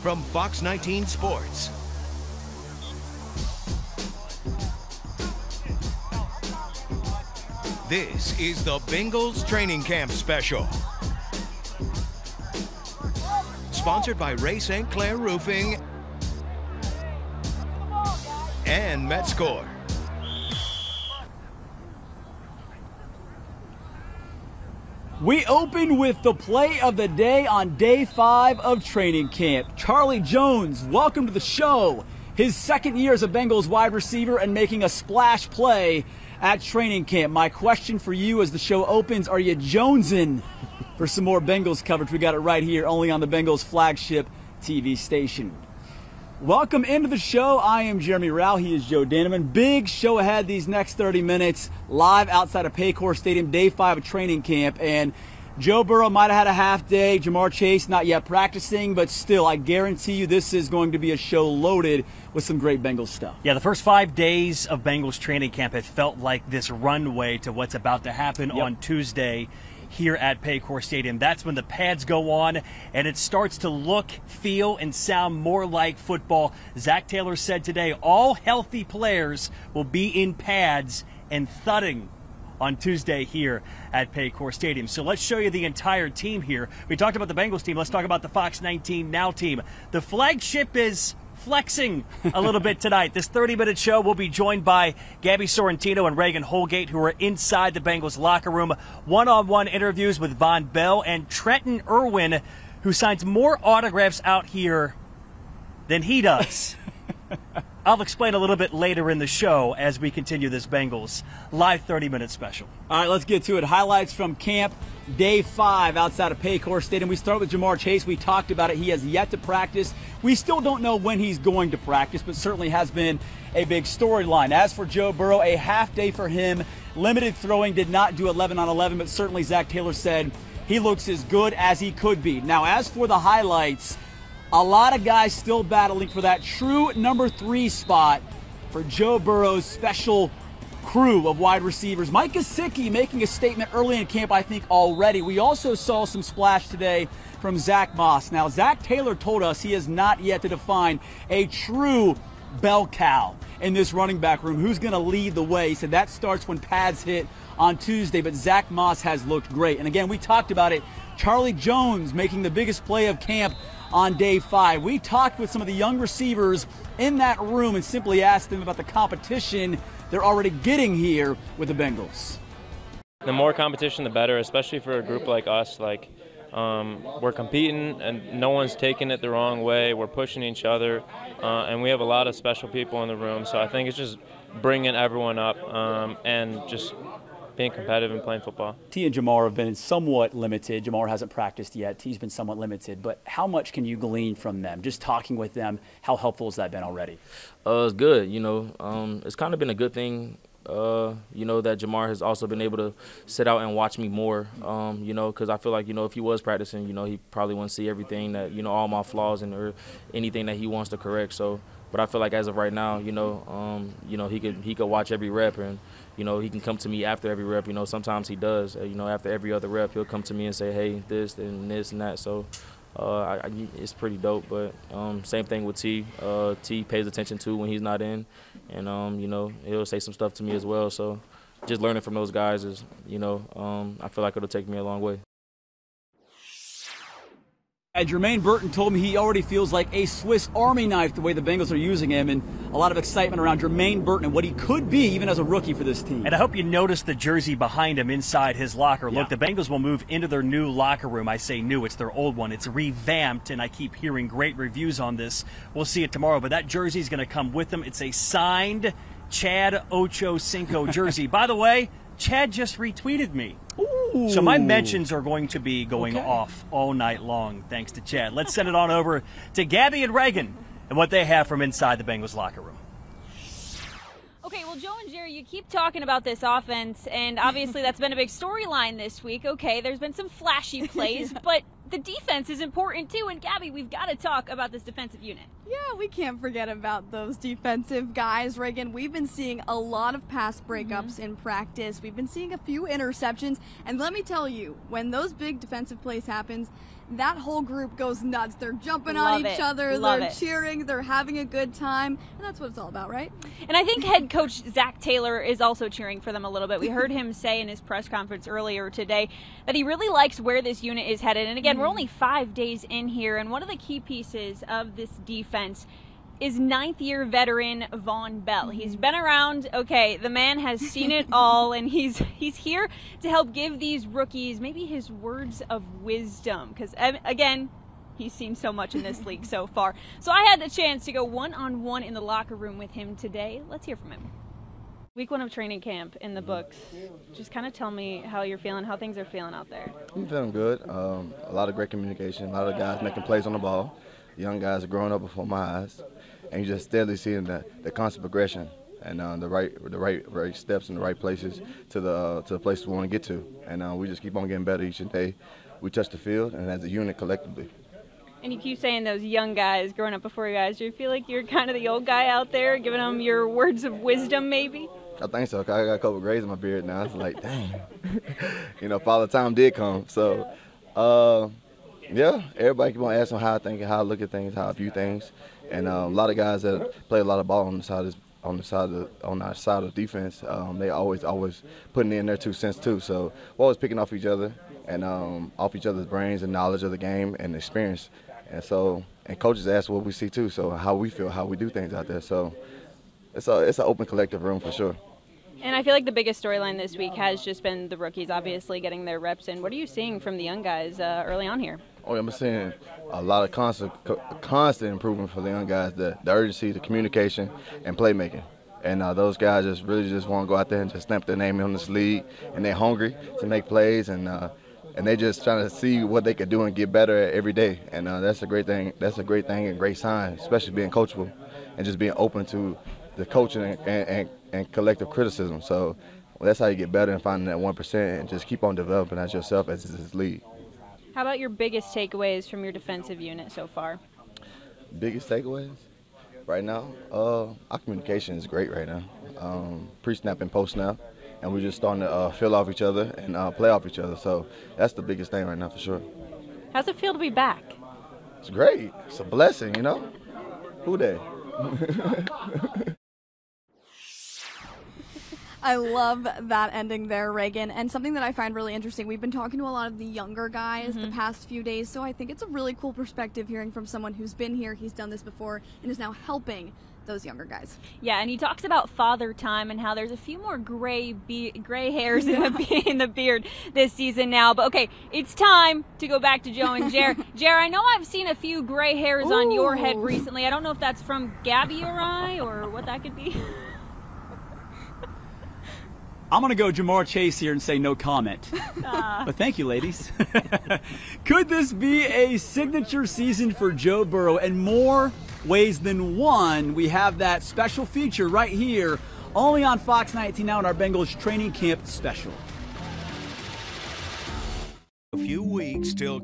from Fox 19 Sports. This is the Bengals Training Camp Special. Sponsored by Ray St. Clair Roofing and MetScore. We open with the play of the day on day five of training camp. Charlie Jones, welcome to the show. His second year as a Bengals wide receiver and making a splash play at training camp. My question for you as the show opens are you jonesing for some more Bengals coverage? We got it right here, only on the Bengals flagship TV station. Welcome into the show. I am Jeremy Rauch. He is Joe Danneman. Big show ahead these next 30 minutes, live outside of Paycor Stadium, day five of training camp. And Joe Burrow might have had a half day. Ja'Marr Chase not yet practicing, but still, I guarantee you this is going to be a show loaded with some great Bengals stuff. Yeah, the first five days of Bengals training camp have felt like this runway to what's about to happen yep. on Tuesday here at Paycor Stadium. That's when the pads go on and it starts to look, feel, and sound more like football. Zac Taylor said today all healthy players will be in pads and thudding on Tuesday here at Paycor Stadium. So let's show you the entire team here. We talked about the Bengals team. Let's talk about the Fox 19 Now team. The flagship is flexing a little bit tonight. This 30 minute show will be joined by Gabby Sorrentino and Reagan Holgate, who are inside the Bengals locker room. One on one interviews with Vonn Bell and Trenton Irwin, who signs more autographs out here than he does. I'll explain a little bit later in the show as we continue this Bengals live 30 minute special. All right, let's get to it. Highlights from camp day five outside of Paycor Stadium. We start with Ja'Marr Chase. We talked about it. He has yet to practice. We still don't know when he's going to practice, but certainly has been a big storyline. As for Joe Burrow, a half day for him. Limited throwing, did not do 11 on 11, but certainly Zac Taylor said he looks as good as he could be. Now, as for the highlights, a lot of guys still battling for that true number three spot for Joe Burrow's special crew of wide receivers. Mike Gesicki making a statement early in camp, I think, already. We also saw some splash today from Zack Moss. Now, Zac Taylor told us he has not yet to define a true bell cow in this running back room. Who's going to lead the way? He said that starts when pads hit on Tuesday, but Zack Moss has looked great. And again, we talked about it. Charlie Jones making the biggest play of camp on day five. We talked with some of the young receivers in that room and simply asked them about the competition they're already getting here with the Bengals. The more competition, the better, especially for a group like us. Like, um, we're competing and no one's taking it the wrong way. We're pushing each other, uh, and we have a lot of special people in the room. So I think it's just bringing everyone up um, and just being competitive and playing football. Tee and Ja'Marr have been somewhat limited. Ja'Marr hasn't practiced yet. Tee's been somewhat limited. But how much can you glean from them? Just talking with them, how helpful has that been already? Uh, it's good. You know, um, it's kind of been a good thing. Uh, you know that Ja'Marr has also been able to sit out and watch me more. Um, you know, because I feel like you know if he was practicing, you know, he probably wouldn't see everything that you know all my flaws and or anything that he wants to correct. So, but I feel like as of right now, you know, um, you know he could he could watch every rep and you know, he can come to me after every rep. You know, sometimes he does. Uh, you know, after every other rep, he'll come to me and say, "Hey, this and this and that." So, uh, I, I, it's pretty dope. But um, same thing with Tee. Uh, Tee pays attention to when he's not in, and um, you know, he'll say some stuff to me as well. So, just learning from those guys is, you know, um, I feel like it'll take me a long way. And Jermaine Burton told me he already feels like a Swiss Army knife the way the Bengals are using him, and a lot of excitement around Jermaine Burton and what he could be even as a rookie for this team. And I hope you noticed the jersey behind him inside his locker. Yeah. Look, the Bengals will move into their new locker room. I say new, it's their old one. It's revamped, and I keep hearing great reviews on this. We'll see it tomorrow, but that jersey is going to come with them. It's a signed Chad Ochocinco jersey. By the way, Chad just retweeted me. Ooh. So my mentions are going to be going okay. off all night long, thanks to Chad. Let's send it on over to Gabby and Reagan and what they have from inside the Bengals locker room. Okay, well, Joe and Jerry, you keep talking about this offense, and obviously that's been a big storyline this week. Okay, there's been some flashy plays, yeah. but the defense is important too. And Gabby, we've got to talk about this defensive unit. Yeah, we can't forget about those defensive guys, Reagan. We've been seeing a lot of pass breakups mm-hmm. in practice. We've been seeing a few interceptions, and let me tell you, when those big defensive plays happens, that whole group goes nuts. They're jumping Love on each it. other, Love they're it. cheering, they're having a good time, and that's what it's all about, right? And I think head coach Zac Taylor is also cheering for them a little bit. We heard him say in his press conference earlier today that he really likes where this unit is headed. And again, we're mm-hmm. only five days in here, and one of the key pieces of this defense is ninth year veteran Vonn Bell. He's been around, okay, the man has seen it all and he's he's here to help give these rookies maybe his words of wisdom cuz again, he's seen so much in this league so far. So I had the chance to go one on one in the locker room with him today. Let's hear from him. Week one of training camp in the books. Just kind of tell me how you're feeling, how things are feeling out there. I'm feeling good. Um, a lot of great communication. A lot of guys making plays on the ball. Young guys are growing up before my eyes, and you're just steadily seeing the, the constant progression and uh, the right the right right steps in the right places to the uh, to the place we want to get to. And uh, we just keep on getting better each day. We touch the field, and as a unit collectively. And you keep saying those young guys growing up before you guys. Do you feel like you're kind of the old guy out there, giving them your words of wisdom, maybe? I think so. I got a couple grays in my beard now. It's like, dang. you know, father time did come. So, uh, yeah, everybody keep on asking how I think, how I look at things, how I view things, and uh, a lot of guys that play a lot of ball on the side on the side of on our side of defense, um, they always always putting in their two cents too. So we're always picking off each other and um, off each other's brains and knowledge of the game and experience. And so, and coaches ask what we see too. So how we feel, how we do things out there. So it's a it's an open collective room for sure. And I feel like the biggest storyline this week has just been the rookies obviously getting their reps in. What are you seeing from the young guys uh, early on here? Oh, I'm seeing a lot of constant, constant improvement for the young guys. The, the urgency, the communication, and playmaking. And uh, those guys just really just want to go out there and just stamp their name on this league, and they're hungry to make plays, and uh, and they just trying to see what they can do and get better every day. And uh, that's a great thing. That's a great thing and great sign, especially being coachable, and just being open to the coaching and, and, and collective criticism. So well, that's how you get better and finding that one percent, and just keep on developing as yourself as this league. How about your biggest takeaways from your defensive unit so far? biggest takeaways? Right now uh our communication is great right now. Um pre-snap and post-snap and we're just starting to uh, feel off each other and uh, play off each other. So that's the biggest thing right now for sure. How's it feel to be back? it's great. It's a blessing you know? Who they I love that ending there, Reagan. And something that I find really interesting, we've been talking to a lot of the younger guys the mm-hmm. past few days, so I think it's a really cool perspective hearing from someone who's been here, he's done this before, and is now helping those younger guys. Yeah, and he talks about father time and how there's a few more gray be- gray hairs in the be- in the beard this season now. But okay, it's time to go back to Joe and Jer. Jer, I know I've seen a few gray hairs on your head recently. I don't know if that's from Gabby or I or what that could be. I'm going to go Ja'Marr Chase here and say no comment. But thank you, ladies. Could this be a signature season for Joe Burrow? In more ways than one, we have that special feature right here, only on Fox 19 now in our Bengals training camp special. A few weeks till